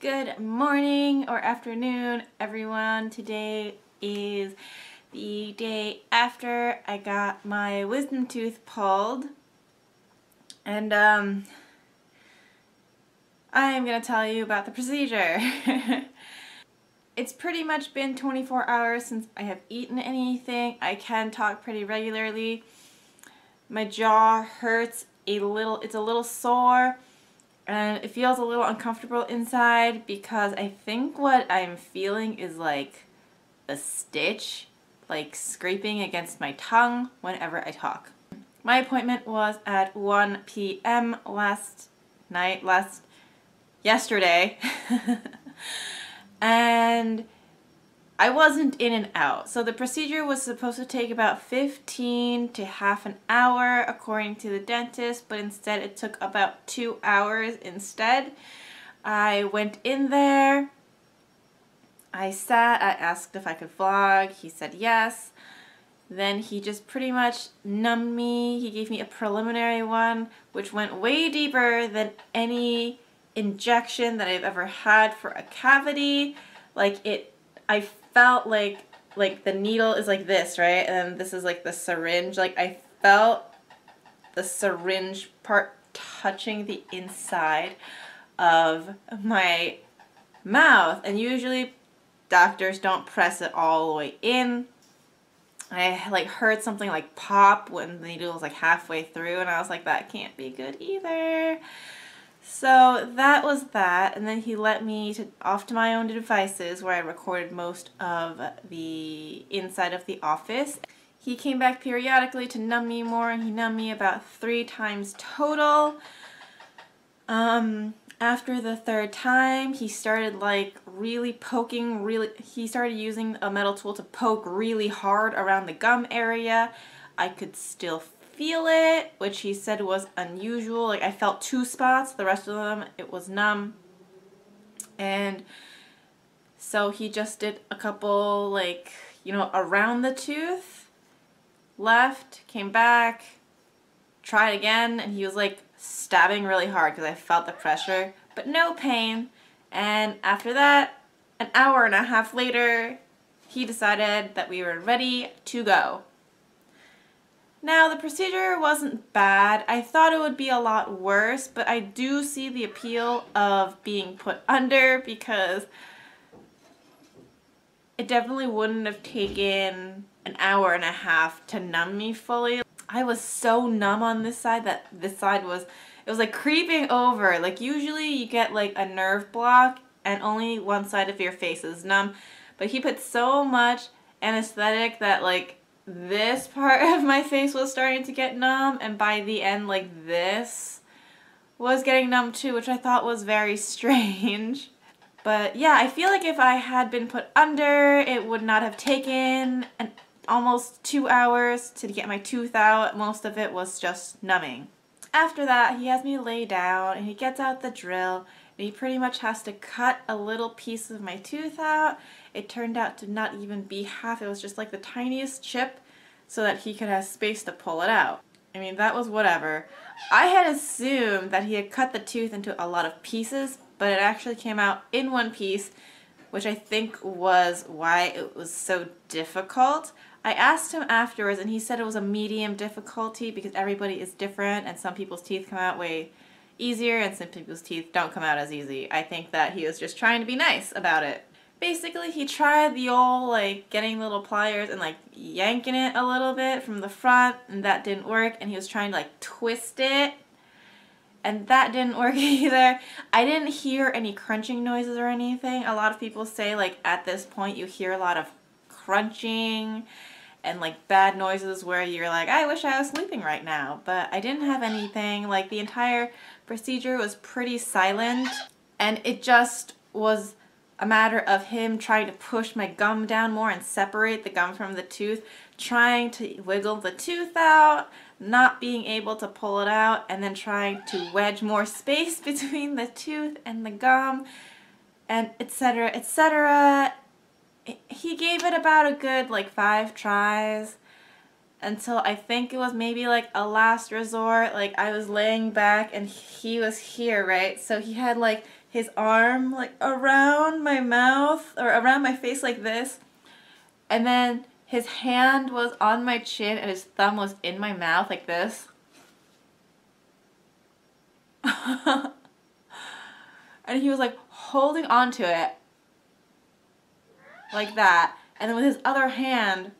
Good morning or afternoon, everyone. Today is the day after I got my wisdom tooth pulled. And um, I'm going to tell you about the procedure. it's pretty much been 24 hours since I have eaten anything. I can talk pretty regularly. My jaw hurts a little, it's a little sore and it feels a little uncomfortable inside because I think what I'm feeling is like a stitch like scraping against my tongue whenever I talk. My appointment was at 1 p.m. last night, last yesterday. and I wasn't in and out. So the procedure was supposed to take about 15 to half an hour according to the dentist, but instead it took about two hours instead. I went in there, I sat, I asked if I could vlog, he said yes. Then he just pretty much numbed me. He gave me a preliminary one, which went way deeper than any injection that I've ever had for a cavity. Like it, I felt like like the needle is like this, right? And this is like the syringe. Like I felt the syringe part touching the inside of my mouth. And usually doctors don't press it all the way in. I like heard something like pop when the needle was like halfway through and I was like that can't be good either. So that was that, and then he let me to, off to my own devices where I recorded most of the inside of the office. He came back periodically to numb me more, and he numbed me about three times total. Um, after the third time, he started like really poking, really, he started using a metal tool to poke really hard around the gum area. I could still feel it, which he said was unusual. Like I felt two spots, the rest of them it was numb. And so he just did a couple like, you know, around the tooth, left, came back, tried again, and he was like stabbing really hard because I felt the pressure, but no pain. And after that, an hour and a half later, he decided that we were ready to go. Now, the procedure wasn't bad. I thought it would be a lot worse, but I do see the appeal of being put under because it definitely wouldn't have taken an hour and a half to numb me fully. I was so numb on this side that this side was, it was like creeping over. Like usually you get like a nerve block and only one side of your face is numb. But he put so much anesthetic that like this part of my face was starting to get numb and by the end like this was getting numb too which I thought was very strange. But yeah, I feel like if I had been put under it would not have taken an, almost two hours to get my tooth out. Most of it was just numbing. After that he has me lay down and he gets out the drill he pretty much has to cut a little piece of my tooth out it turned out to not even be half. It was just like the tiniest chip so that he could have space to pull it out. I mean, that was whatever. I had assumed that he had cut the tooth into a lot of pieces, but it actually came out in one piece, which I think was why it was so difficult. I asked him afterwards, and he said it was a medium difficulty because everybody is different, and some people's teeth come out way easier, and some people's teeth don't come out as easy. I think that he was just trying to be nice about it basically he tried the old like getting little pliers and like yanking it a little bit from the front and that didn't work and he was trying to like twist it and that didn't work either. I didn't hear any crunching noises or anything. A lot of people say like at this point you hear a lot of crunching and like bad noises where you're like, I wish I was sleeping right now. But I didn't have anything. Like the entire procedure was pretty silent and it just was a matter of him trying to push my gum down more and separate the gum from the tooth, trying to wiggle the tooth out, not being able to pull it out, and then trying to wedge more space between the tooth and the gum, and etc. etc. He gave it about a good like five tries until I think it was maybe like a last resort. Like I was laying back and he was here, right? So he had like his arm like around my mouth or around my face like this. And then his hand was on my chin and his thumb was in my mouth like this. and he was like holding on to it like that. And then with his other hand,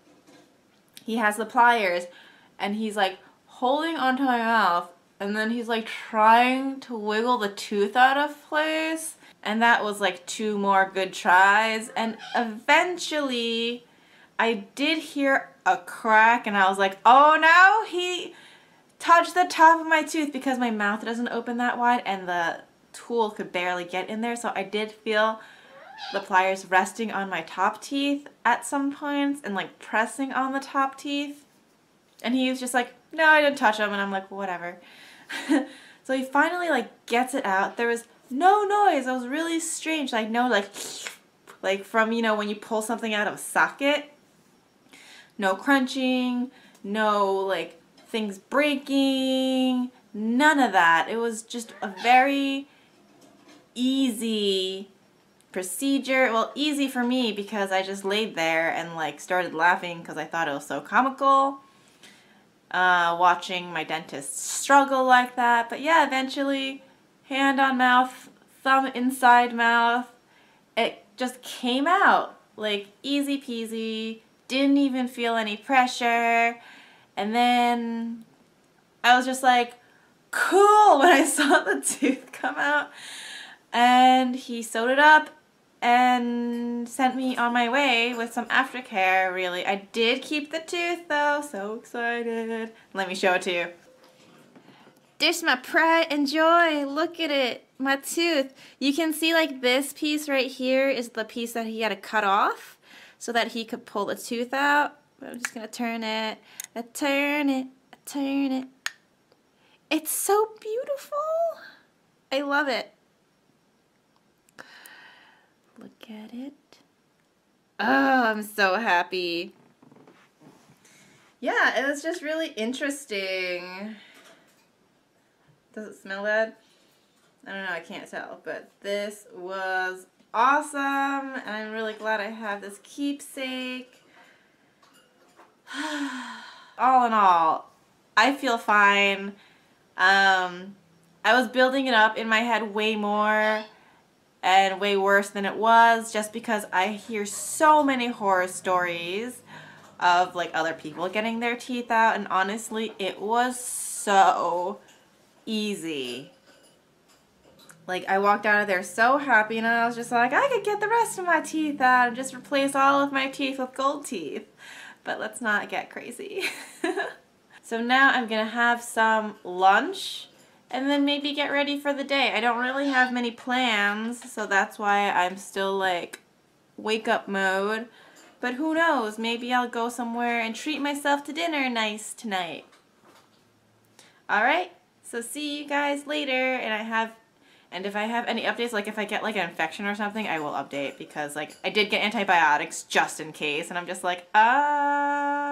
he has the pliers and he's like holding onto my mouth and then he's like trying to wiggle the tooth out of place. And that was like two more good tries. And eventually I did hear a crack and I was like, oh no, he touched the top of my tooth because my mouth doesn't open that wide and the tool could barely get in there. So I did feel the pliers resting on my top teeth at some points and like pressing on the top teeth. And he was just like, no, I didn't touch them. And I'm like, whatever. so he finally like gets it out. There was no noise. It was really strange. Like no like like from, you know, when you pull something out of a socket. No crunching, no like things breaking, none of that. It was just a very easy procedure. Well, easy for me because I just laid there and like started laughing because I thought it was so comical. Uh, watching my dentist struggle like that. But yeah, eventually, hand on mouth, thumb inside mouth, it just came out like easy peasy. Didn't even feel any pressure. And then I was just like, cool when I saw the tooth come out. And he sewed it up and sent me on my way with some aftercare, really. I did keep the tooth, though. So excited. Let me show it to you. There's my pride and joy. Look at it. My tooth. You can see, like, this piece right here is the piece that he had to cut off so that he could pull the tooth out. I'm just going to turn it. I turn it. I turn it. It's so beautiful. I love it. Look at it. Oh, I'm so happy. Yeah, it was just really interesting. Does it smell bad? I don't know, I can't tell, but this was awesome, and I'm really glad I have this keepsake. all in all, I feel fine. Um, I was building it up in my head way more and way worse than it was just because I hear so many horror stories of like other people getting their teeth out and honestly it was so easy. Like I walked out of there so happy and I was just like I could get the rest of my teeth out and just replace all of my teeth with gold teeth. But let's not get crazy. so now I'm gonna have some lunch and then maybe get ready for the day. I don't really have many plans, so that's why I'm still like wake up mode. But who knows, maybe I'll go somewhere and treat myself to dinner nice tonight. Alright, so see you guys later, and I have, and if I have any updates, like if I get like an infection or something, I will update, because like I did get antibiotics just in case, and I'm just like, ah. Uh,